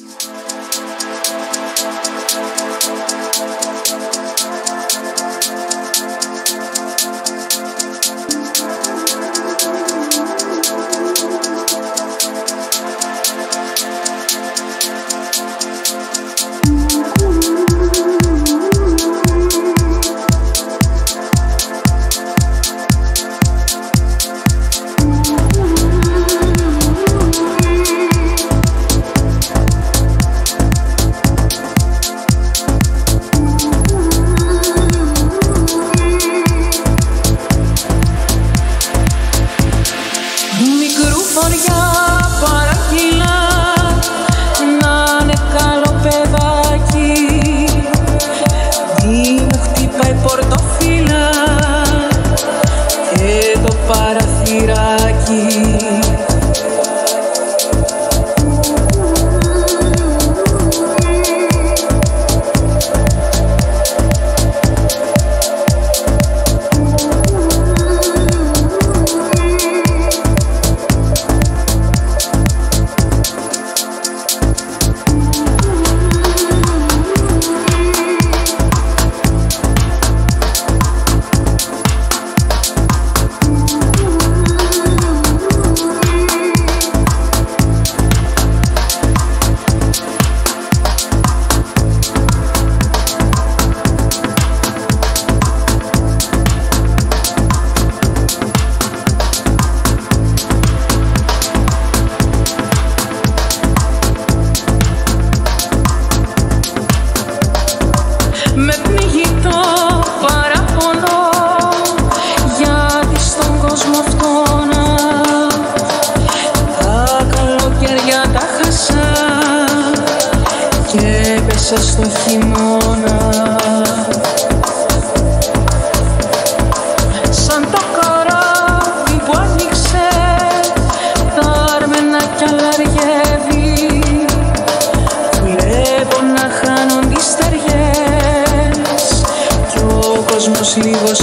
Bye. μέσα στο χειμώνα. Σαν το καράβι που άνοιξε τα άρμενα κι αλαριεύει. Βλέπω να χάνουν τις στεριές κι ο κόσμος λίγο